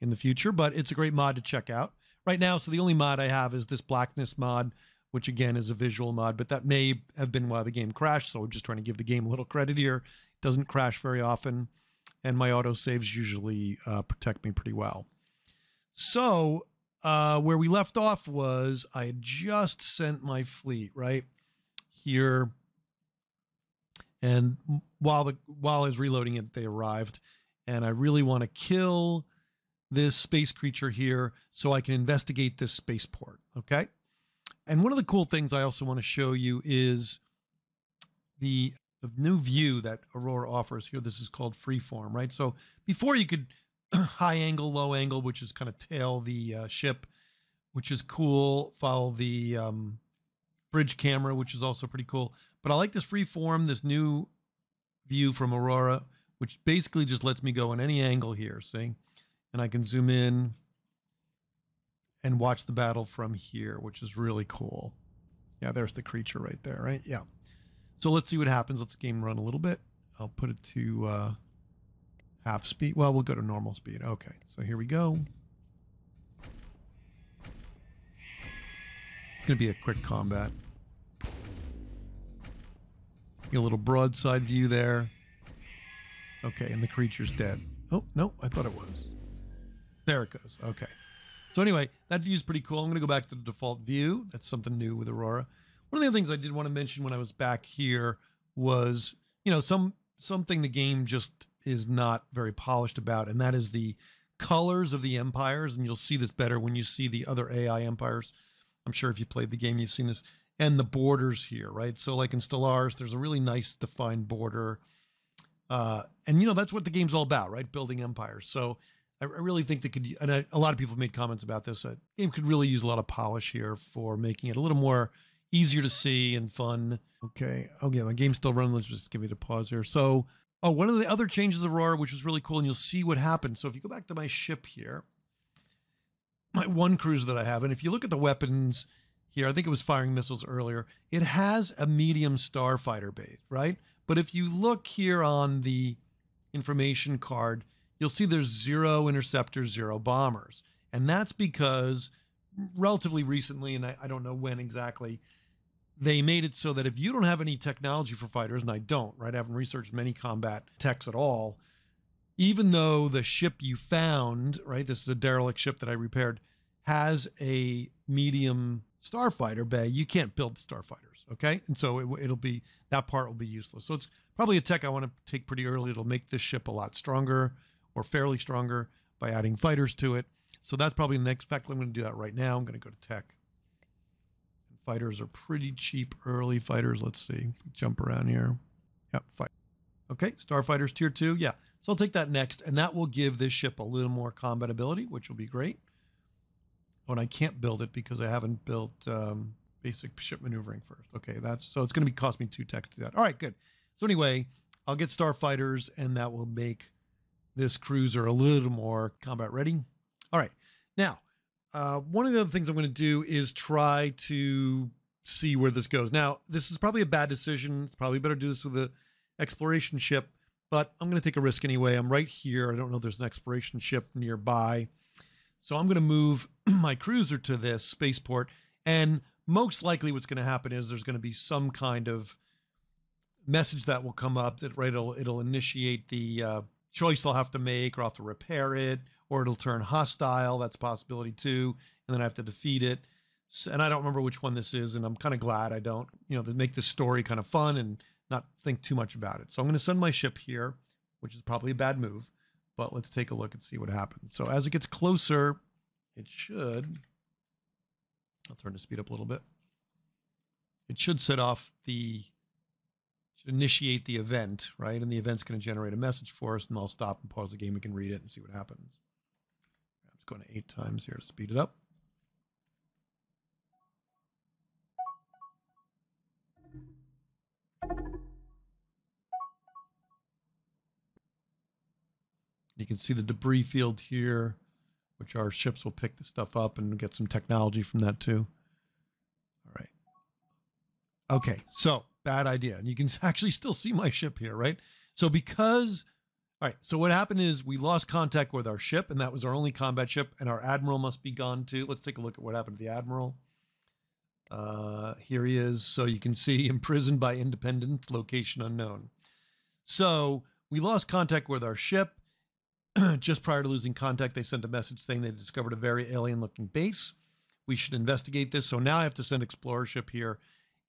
in the future. But it's a great mod to check out right now. So the only mod I have is this blackness mod, which again is a visual mod, but that may have been why the game crashed. So I'm just trying to give the game a little credit here. It doesn't crash very often. and my auto saves usually uh, protect me pretty well. So uh, where we left off was I had just sent my fleet right here, and while the while I was reloading it, they arrived, and I really want to kill this space creature here so I can investigate this spaceport. Okay, and one of the cool things I also want to show you is the the new view that Aurora offers here. This is called freeform, right? So before you could *clears throat* high angle, low angle, which is kind of tail the uh, ship, which is cool. Follow the um, bridge camera, which is also pretty cool. But I like this free form, this new view from Aurora, which basically just lets me go in any angle here, see? And I can zoom in and watch the battle from here, which is really cool. Yeah, there's the creature right there, right? Yeah. So let's see what happens. Let's game run a little bit. I'll put it to uh, half speed. Well, we'll go to normal speed. Okay, so here we go. It's going to be a quick combat. Get a little broadside view there. Okay, and the creature's dead. Oh, no, I thought it was. There it goes. Okay. So anyway, that view is pretty cool. I'm going to go back to the default view. That's something new with Aurora. One of the other things I did want to mention when I was back here was, you know, some something the game just is not very polished about, and that is the colors of the empires. And you'll see this better when you see the other AI empires. I'm sure if you played the game, you've seen this. And the borders here, right? So, like in Stellaris, there's a really nice defined border. Uh, and, you know, that's what the game's all about, right? Building empires. So, I, really think they could, and I, a lot of people made comments about this. A game could really use a lot of polish here for making it a little more easier to see and fun. Okay. Okay. my game's still running. Let's just give it a pause here. So, Oh, one of the other changes of Aurora, which was really cool, and you'll see what happens. So if you go back to my ship here, my one cruiser that I have, and if you look at the weapons here, I think it was firing missiles earlier, it has a medium starfighter base, right? But if you look here on the information card, you'll see there's zero interceptors, zero bombers. And that's because relatively recently, and I, I don't know when exactly, they made it so that if you don't have any technology for fighters, and I don't, right? I haven't researched many combat techs at all. Even though the ship you found, right, this is a derelict ship that I repaired, has a medium starfighter bay, you can't build starfighters, okay? And so it, will be that part will be useless. So it's probably a tech I want to take pretty early. It'll make this ship a lot stronger or fairly stronger by adding fighters to it. So that's probably the next. In fact, I'm going to do that right now. I'm going to go to tech Fighters are pretty cheap early fighters. Let's see. jump around here. Yep, fight. Okay, Starfighters tier two. Yeah. So I'll take that next, and that will give this ship a little more combat ability, which will be great. Oh, and I can't build it because I haven't built um, basic ship maneuvering first. Okay, that's so it's going to be cost me two techs to do that. All right, good. So anyway, I'll get starfighters, and that will make this cruiser a little more combat ready. All right, now uh, one of the other things I'm going to do is try to see where this goes. Now, this is probably a bad decision. It's probably better to do this with an exploration ship, but I'm going to take a risk anyway. I'm right here. I don't know there's an exploration ship nearby. So I'm going to move *clears throat* my cruiser to this spaceport. And most likely what's going to happen is there's going to be some kind of message that will come up that right it'll it'll initiate the uh, choice they'll have to make or I'll have to repair it or it'll turn hostile. That's a possibility too. And then I have to defeat it. So, and I don't remember which one this is. And I'm kind of glad I don't, you know, to make this story kind of fun and not think too much about it. So I'm going to send my ship here, which is probably a bad move. But let's take a look and see what happens. So as it gets closer, it should. I'll turn the speed up a little bit. It should set off the initiate the event, right? And the event's going to generate a message for us, and I'll stop and pause the game. We can read it and see what happens I'm just going to eight times here to speed it up. You can see the debris field here, which our ships will pick the stuff up and get some technology from that too. All right. Okay, so bad idea. And you can *laughs* actually still see my ship here, right? So because all right. So what happened is we lost contact with our ship, and that was our only combat ship, and our admiral must be gone too. Let's take a look at what happened to the admiral. Uh, here he is. So you can see *laughs* imprisoned by independent, location unknown. So we lost contact with our ship. *clears throat* Just prior to losing contact, they sent a message saying they discovered a very alien looking base. We should investigate this. So now I have to send explorer ship here.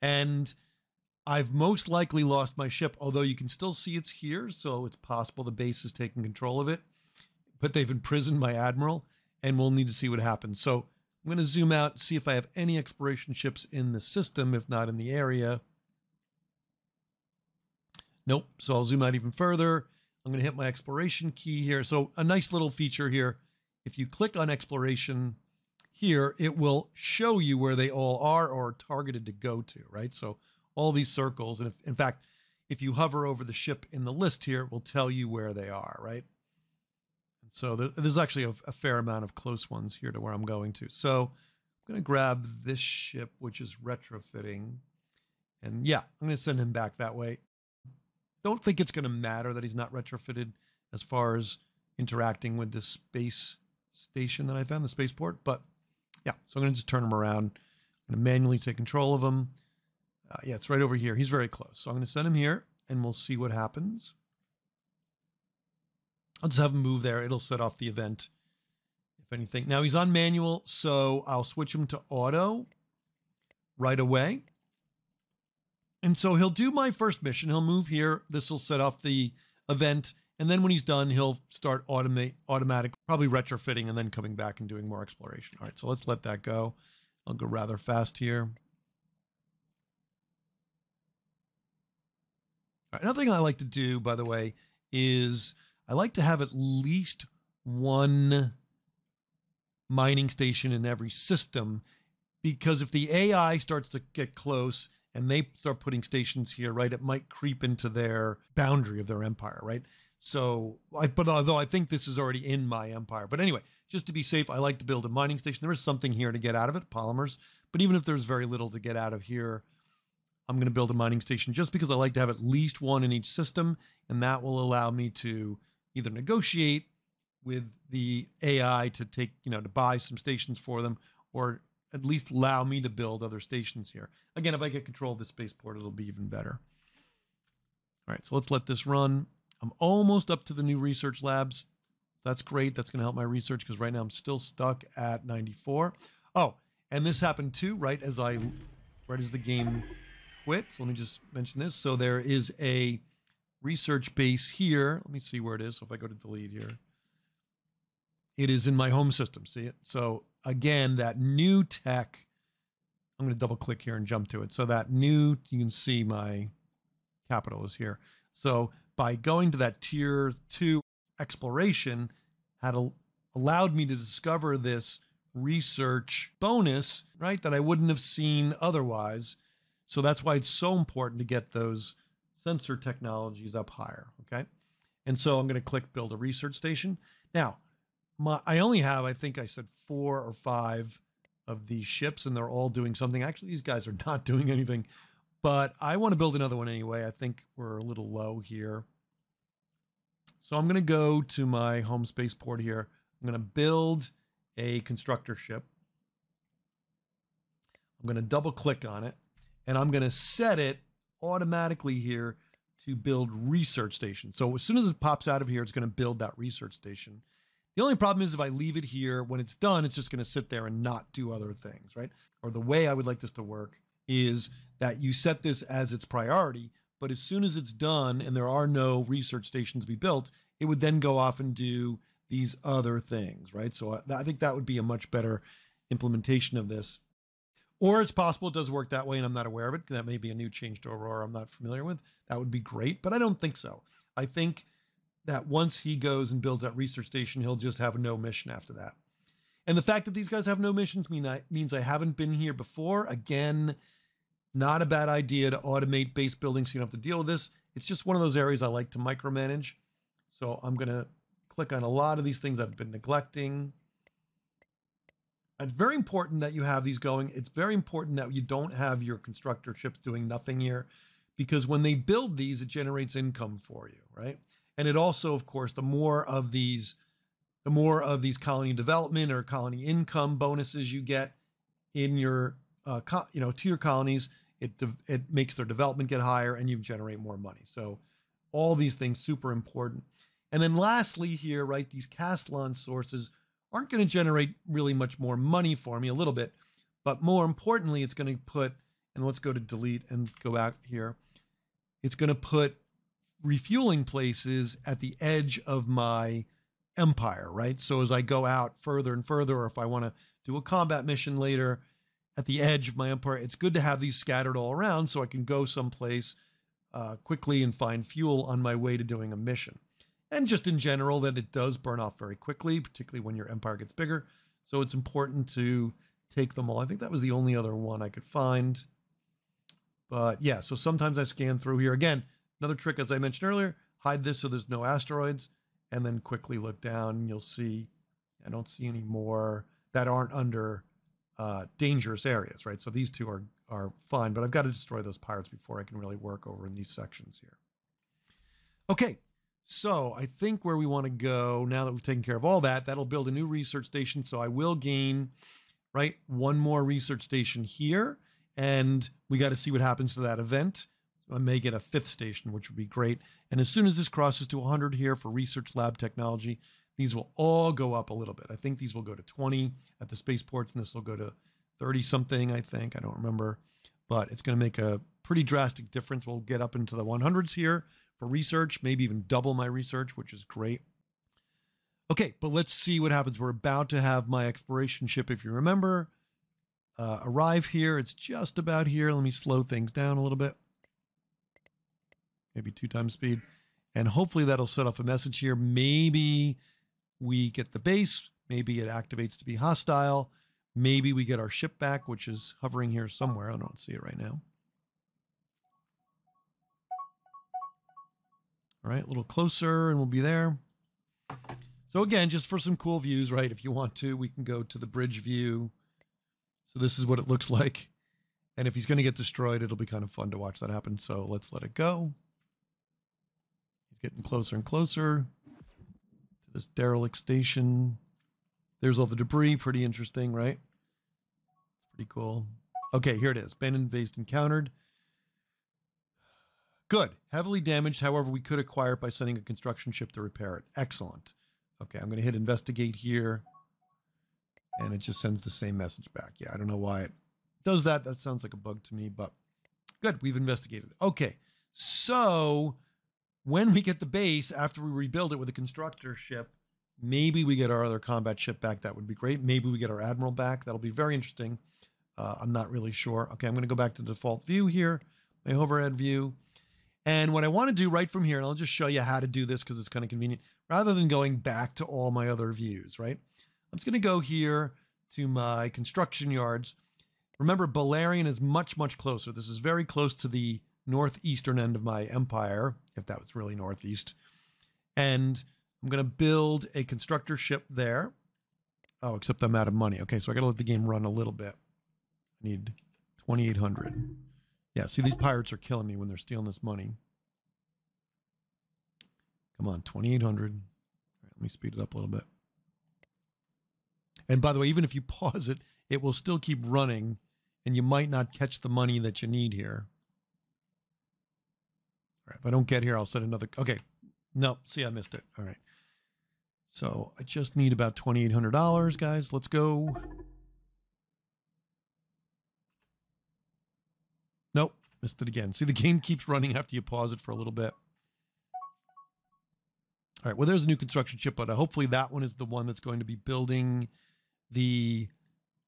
And I've most likely lost my ship, although you can still see it's here. So it's possible the base is taking control of it. But they've imprisoned my admiral, and we'll need to see what happens. So I'm going to zoom out, see if I have any exploration ships in the system, if not in the area. Nope. So I'll zoom out even further. I'm going to hit my exploration key here. So a nice little feature here. If you click on exploration here, it will show you where they all are or targeted to go to, right? So all these circles. And if, in fact, if you hover over the ship in the list here, it will tell you where they are, right? And so there, there's actually a, a fair amount of close ones here to where I'm going to. So I'm going to grab this ship, which is retrofitting. And yeah, I'm going to send him back that way. Don't think it's going to matter that he's not retrofitted as far as interacting with this space station that I found, the spaceport. But yeah, so I'm going to just turn him around. I'm going to manually take control of him. Uh, yeah, it's right over here. He's very close. So I'm going to send him here and we'll see what happens. I'll just have him move there. It'll set off the event, if anything. Now he's on manual, so I'll switch him to auto right away. And so he'll do my first mission. He'll move here. This will set off the event. And then when he's done, he'll start automate automatic, probably retrofitting and then coming back and doing more exploration. All right, so let's let that go. I'll go rather fast here. Another thing I like to do, by the way, is I like to have at least one mining station in every system because if the AI starts to get close and they start putting stations here, right, it might creep into their boundary of their empire, right? So, I, but although I think this is already in my empire, but anyway, just to be safe, I like to build a mining station. There is something here to get out of it, polymers. But even if there's very little to get out of here, I'm going to build a mining station just because I like to have at least one in each system, and that will allow me to either negotiate with the AI to take, you know, to buy some stations for them, or at least allow me to build other stations here. Again, if I get control of the spaceport, it'll be even better. All right, so let's let this run. I'm almost up to the new research labs. That's great. That's going to help my research because right now I'm still stuck at 94. Oh, and this happened too, right as I, right as the game quit. So let me just mention this. So there is a research base here. Let me see where it is. So if I go to delete here, it is in my home system. See it? So again, that new tech, I'm going to double click here and jump to it. So that new, you can see my capital is here. So by going to that tier two exploration, had a, allowed me to discover this research bonus, right, that I wouldn't have seen otherwise. So that's why it's so important to get those sensor technologies up higher. Okay. And so I'm going to click build a research station. Now, my, I only have, I think I said four or five of these ships, and they're all doing something. Actually, these guys are *laughs* not doing anything, but I want to build another one anyway. I think we're a little low here. So I'm going to go to my home spaceport here. I'm going to build a constructor ship. I'm going to double click on it and I'm going to set it automatically here to build research station. So as soon as it pops out of here, it's going to build that research station. The only problem is if I leave it here, when it's done, it's just going to sit there and not do other things, right? Or the way I would like this to work is that you set this as its priority, but as soon as it's done and there are no research stations to be built, it would then go off and do these other things, right? So uh, I think that would be a much better implementation of this. Or it's possible it does work that way and I'm not aware of it. That may be a new change to Aurora I'm not familiar with. That would be great, but I don't think so. I think that once he goes and builds that research station, he'll just have no mission after that. And the fact that these guys have no missions mean I, means I haven't been here before. Again, not a bad idea to automate base building so you don't have to deal with this. It's just one of those areas I like to micromanage. So I'm going to click on a lot of these things I've been neglecting. It's very important that you have these going. It's very important that you don't have your constructor ships doing nothing here because when they build these, it generates income for you, right? And it also, of course, the more of these, the more of these colony development or colony income bonuses you get in your, uh, you know, to your colonies, it it makes their development get higher and you generate more money. So All these things super important. And then lastly here, right, these Caslon sources aren't going to generate really much more money for me, a little bit, but more importantly, it's going to put, and let's go to delete and go back here. It's going to put refueling places at the edge of my empire, right? So as I go out further and further, or if I want to do a combat mission later at the edge of my empire, it's good to have these scattered all around so I can go someplace uh, quickly and find fuel on my way to doing a mission. And just in general, that it does burn off very quickly, particularly when your empire gets bigger. So it's important to take them all. I think that was the only other one I could find. But yeah, so sometimes I scan through here. Again, another trick, as I mentioned earlier, hide this so there's no asteroids and then quickly look down you'll see I don't see any more that aren't under uh, dangerous areas, right? So these two are are fine, but I've got to destroy those pirates before I can really work over in these sections here. Okay, so I think where we want to go now that we've taken care of all that, that'll build a new research station. So I will gain, right, one more research station here, and we got to see what happens to that event. I may get a fifth station, which would be great. And as soon as this crosses to 100 here for research lab technology, these will all go up a little bit. I think these will go to 20 at the spaceports, and this will go to 30 something, I think. I don't remember, but it's going to make a pretty drastic difference. We'll get up into the 100s here for research, maybe even double my research, which is great. Okay, but let's see what happens. We're about to have my exploration ship, if you remember, uh, arrive here. It's just about here. Let me slow things down a little bit maybe two times speed. And hopefully that'll set off a message here. Maybe we get the base. Maybe it activates to be hostile. Maybe we get our ship back, which is hovering here somewhere. I don't see it right now. All right, a little closer and we'll be there. So again, just for some cool views, right? If you want to, we can go to the bridge view. So this is what it looks *laughs* like. And if he's going to get destroyed, it'll be kind of fun to watch that happen. So let's let it go getting closer and closer to this derelict station. There's all the debris. Pretty interesting, right? Pretty cool. Okay, here it is. Abandoned base encountered. Good. Heavily damaged. However, we could acquire it by sending a construction ship to repair it. Excellent. Okay, I'm going to hit investigate here. And it just sends the same message back. Yeah, I don't know why it does that. That sounds like a bug to me, but good. We've investigated. Okay, so when we get the base after we rebuild it with a constructor ship, maybe we get our other combat ship back. That would be great. Maybe we get our admiral back. That'll be very interesting. Uh, I'm not really sure. Okay, I'm going to go back to the default view here, my overhead view. And what I want to do right from here, and I'll just show you how to do this because it's kind of convenient, rather than going back to all my other views, right? I'm just going to go here to my construction yards. Remember, Balerion is much, much closer. This is very close to the northeastern end of my empire, if that was really northeast. And I'm going to build a constructor ship there. Oh, except I'm out of money. Okay, so I got to let the game run a little bit. I need 2,800. Yeah, see, these pirates are killing me when they're stealing this money. Come on, 2,800. Right, let me speed it up a little bit. And by the way, even if you *laughs* pause it, it will still keep running and you might not catch the money that you need here. If I don't get here, I'll send another. Okay. No, see, I missed it. All right. So I just need about $2,800, guys. Let's go. Nope, missed it again. See, the game keeps running after you pause it for a little bit. All right, well, there's a new construction chip, but uh, hopefully that one is the one that's going to be building the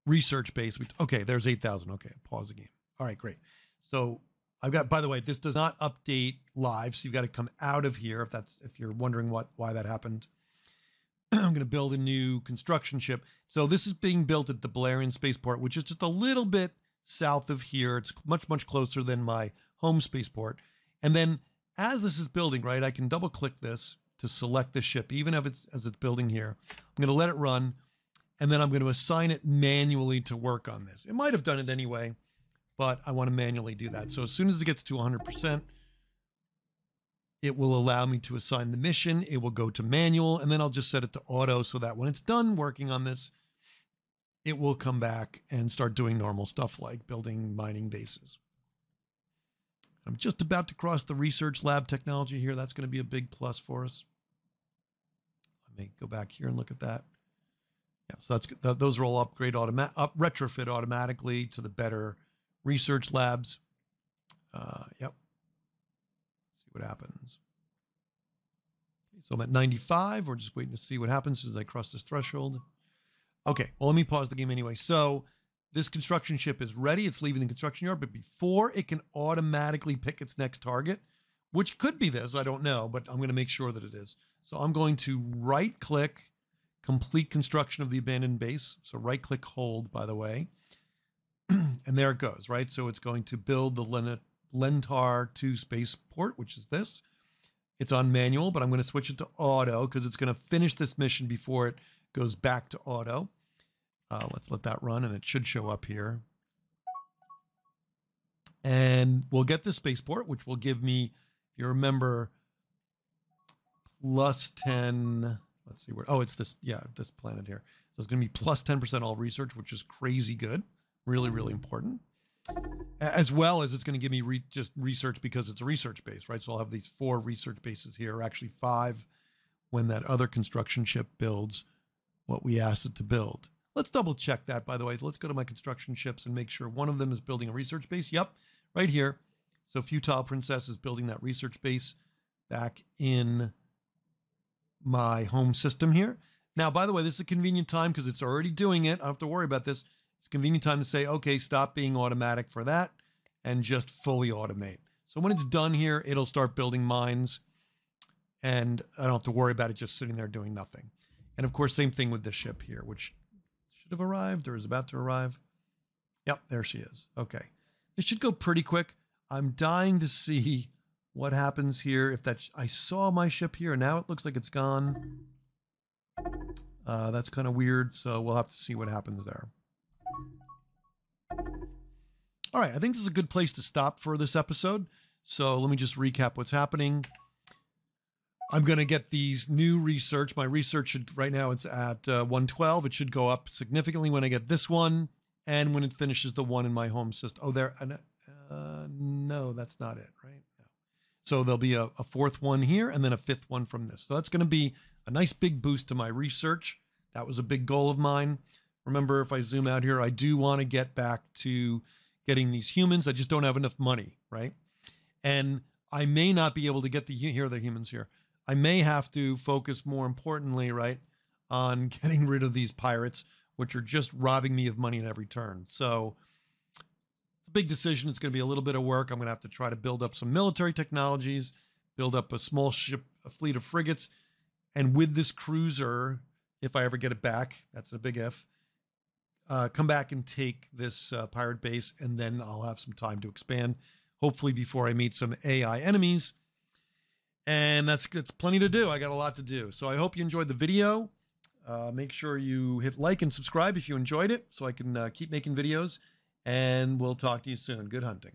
research base. Okay, there's 8,000. Okay, pause the game. All right, great. So I've got, by the way, this does not update live, so you've got to come out of here if that's if you're wondering what why that happened. *clears throat* I'm going to build a new construction ship. So this is being built at the Balerion spaceport, which is just a little bit south of here. It's much much closer than my home spaceport. And then as this is building, right, I can double click this to select the ship, even if it's as it's building here. I'm going to let it run, and then I'm going to assign it manually to work on this. It might have done it anyway but I want to manually do that. So as soon as it gets to 100%, it will allow me to assign the mission. It will go to manual, and then I'll just set it to auto so that when it's done working on this, it will come back and start doing normal stuff like building mining bases. I'm just about to cross the research lab technology here. That's going to be a big plus for us. Let me go back here and look at that. Yeah, so that's th- those are all upgrade automatic up retrofit automatically to the better research labs. Uh, yep. See what happens. So I'm at 95. We're just waiting to see what happens as I cross this threshold. Okay, well, let me pause the game anyway. So this construction ship is ready. It's leaving the construction yard, but before it can automatically pick its next target, which could be this, I don't know, but I'm going to make sure that it is. So I'm going to right click complete construction of the abandoned base. So right click hold, by the way. *clears throat* and there it goes, right? So it's going to build the Len- Lentar 2 spaceport, which is this. It's on manual, but I'm going to switch it to auto because it's going to finish this mission before it goes back to auto. Uh, let's let that run and it should show up here. And we'll get the spaceport, which will give me, if you remember, plus 10. Let's see where. Oh, it's this. Yeah, this planet here. So it's going to be plus 10% all research, which is crazy good. Really, really important. As well as it's going to give me re- just research because it's a research base, right? So I'll have these four research bases here, actually five when that other construction ship builds what we asked it to build. Let's double check that, by the way. Let's go to my construction ships and make sure one of them is building a research base. Yep, right here. So Futile Princess is building that research base back in my home system here. Now, by the way, this is a convenient time because it's already doing it. I don't have to worry about this. It's convenient time to say, okay, stop being automatic for that and just fully automate. So when it's done here, it'll start building mines and I don't have to worry about it just sitting there doing nothing. And of course, same thing with the ship here, which should have arrived or is about to arrive. Yep, there she is. Okay. It should go pretty quick. I'm dying to see what happens here. If that, I saw my ship here, and now it looks like it's gone. Uh, that's kind of weird, so we'll have to see what happens there. All right, I think this is a good place to stop for this episode. So let me just recap what's happening. I'm going to get these new research. My research should right now it's at uh, 112. It should go up significantly when I get this one, and when it finishes the one in my home system. Oh, there. Uh, no, that's not it, right? No. So there'll be a, a fourth one here, and then a fifth one from this. So that's going to be a nice big boost to my research. That was a big goal of mine. Remember, if I zoom out here, I do want to get back to getting these humans. I just don't have enough money, right? And I may not be able to get the here are the humans here. I may have to focus more importantly, right, on *laughs* getting rid of these pirates, which are just robbing me of money at every turn. So it's a big decision. It's going to be a little bit of work. I'm going to have to try to build up some military technologies, build up a small ship, a fleet of frigates, and with this cruiser, if I ever get it back, that's a big if. Uh, come back and take this uh, pirate base, and then I'll have some time to expand. Hopefully, before I meet some AI enemies and that's that's plenty to do. I got a lot to do. So I hope you enjoyed the video. Uh, make sure you hit like and subscribe if you enjoyed it, so I can uh, keep making videos. And we'll talk to you soon. Good hunting.